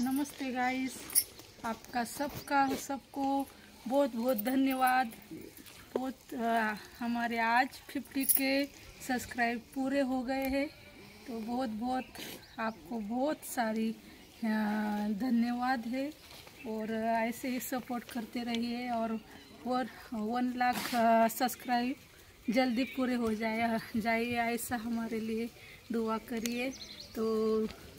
नमस्ते गाइस आपका सबका, सबको बहुत बहुत धन्यवाद। बहुत हमारे आज 50 के सब्सक्राइब पूरे हो गए हैं। तो बहुत बहुत आपको बहुत सारी धन्यवाद है। और ऐसे ही सपोर्ट करते रहिए और और वन लाख सब्सक्राइब जल्दी पूरे हो जाए जाइए ऐसा हमारे लिए। दुआ करिए। तो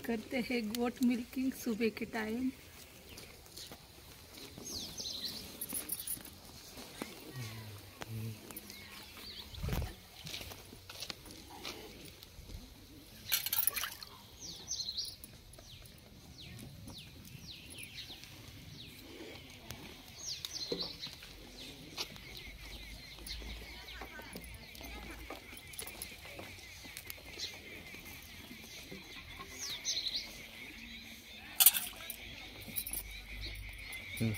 करते हैं गोट मिल्किंग सुबह के टाइम क्या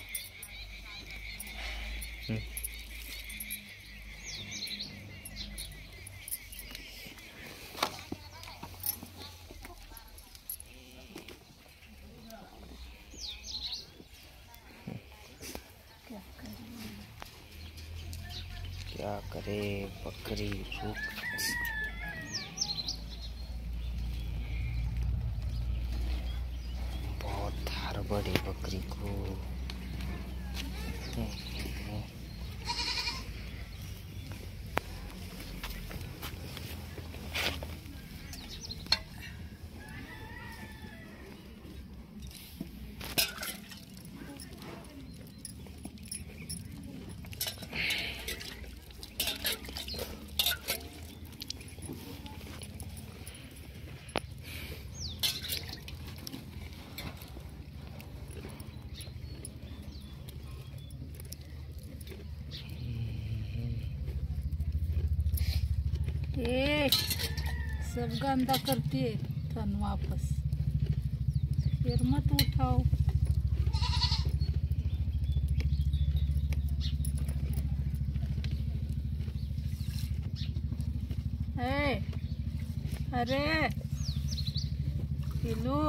करें बकरी रुक बहुत धार बड़ी बकरी को। सब गंदा करती है थन वापस. फिर मत उठाओ अरे पिलू.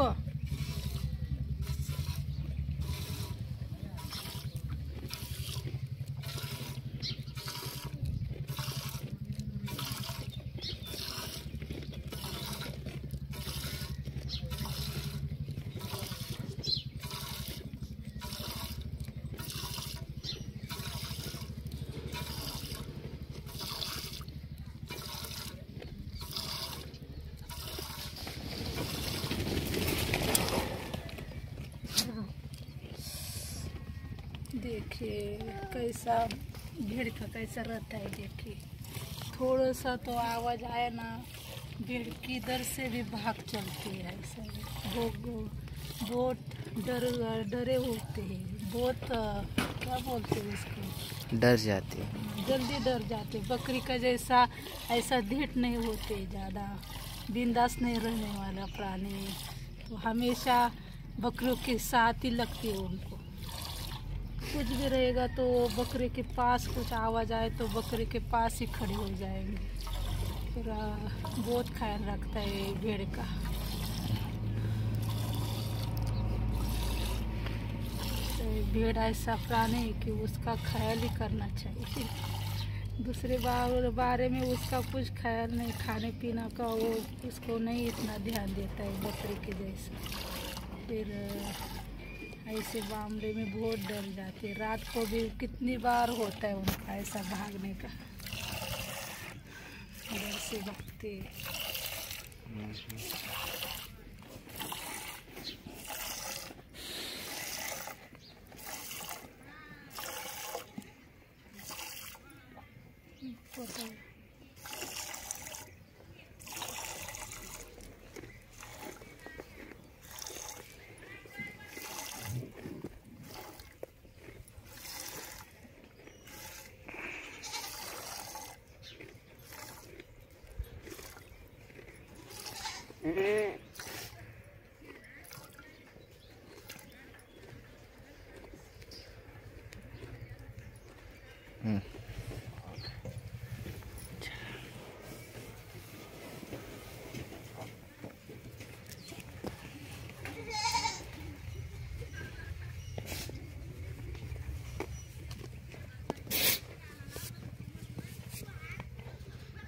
देखिए कैसा भीड़ का कैसा रहता है देखिए थोड़ा सा तो आवाज़ आया ना भीड़ किधर से भी भाग चलती है ऐसा। वो बहुत डर डरे होते हैं बहुत क्या बोलते हैं उसको डर जाते है। जल्दी डर जाते बकरी का जैसा ऐसा ढीठ नहीं होते ज़्यादा। बिंदास नहीं रहने वाला प्राणी। तो हमेशा बकरियों के साथ ही लगती है उनको। कुछ भी रहेगा तो बकरे के पास कुछ आवाज़ आए तो बकरे के पास ही खड़े हो जाएँगे। पूरा बहुत ख्याल रखता है भेड़ का। तो भेड़ ऐसा प्राणी है कि उसका ख्याल ही करना चाहिए। दूसरे बार, बारे में उसका कुछ ख्याल नहीं, खाने पीना का वो उसको नहीं इतना ध्यान देता है बकरी के जैसा। फिर ऐसे बामले में बहुत डर जाते हैं। रात को भी कितनी बार होता है उनका ऐसा भागने का। डर से भागते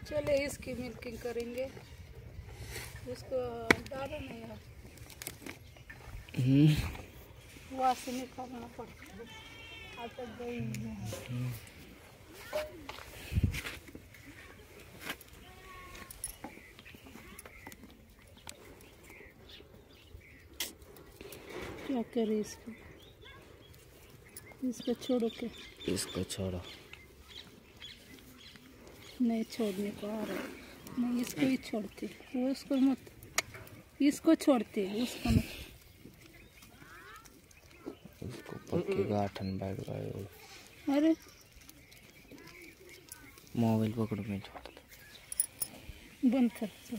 चले इसकी मिल्किंग करेंगे। इसको डालो नहीं यार हम्म, वहाँ से निकालना पड़ता है। अटक गई है क्या करे इसको? इसको छोड़ो के इसको छोड़ो। नहीं छोड़ने को आ रहा है। नहीं इसको ही छोड़ते। वो उसको मत इसको छोड़ते उसको मत। इसको पकेगा गए अरे। मोबाइल पकड़ो मैं छोड़ दो। बंद कर चल।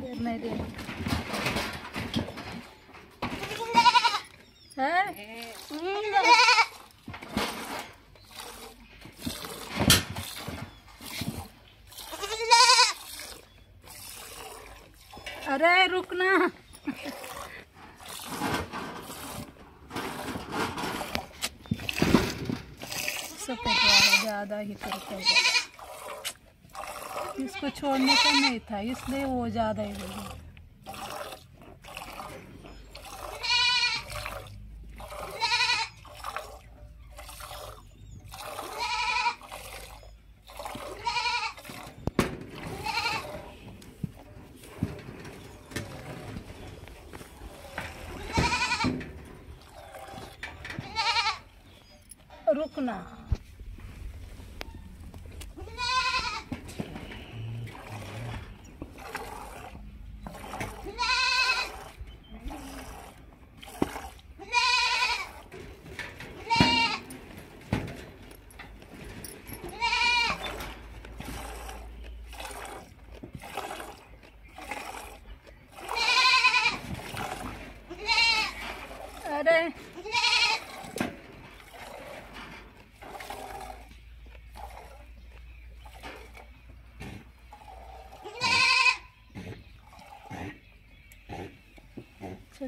वो नहीं दे अरे रुकना सफ़ेद ज़्यादा ही है इसको छोड़ने का नहीं था इसलिए वो ज़्यादा ही गया रुकना।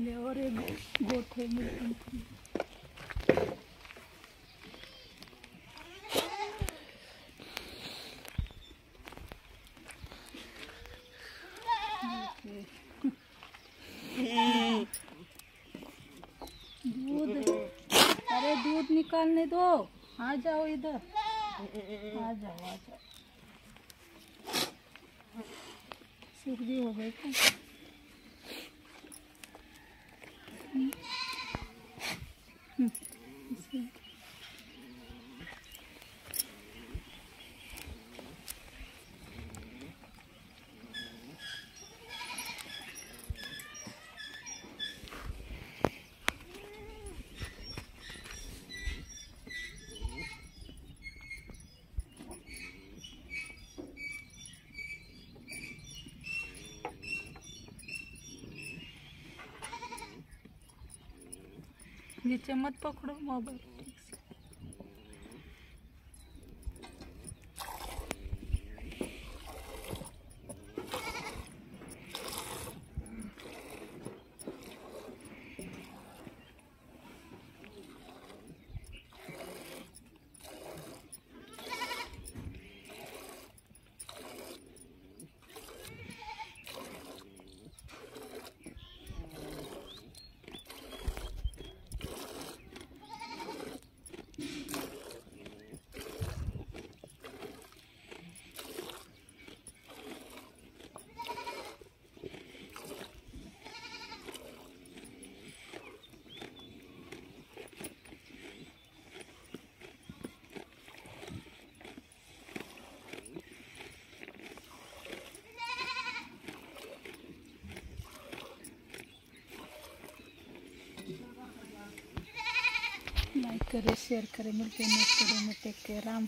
चलिए और एक है। मिल्किंग दूध। अरे दूध निकालने दो। आ जाओ इधर। आ जाओ आ जाओ। सर्दी हो गई क्या हम्म। हम्म, इसमें- नीचे मत पकड़ो मोबाइल ठीक से करें शेयर करें मिलते हैं नेक्स्ट वीडियो में टेक केयर राम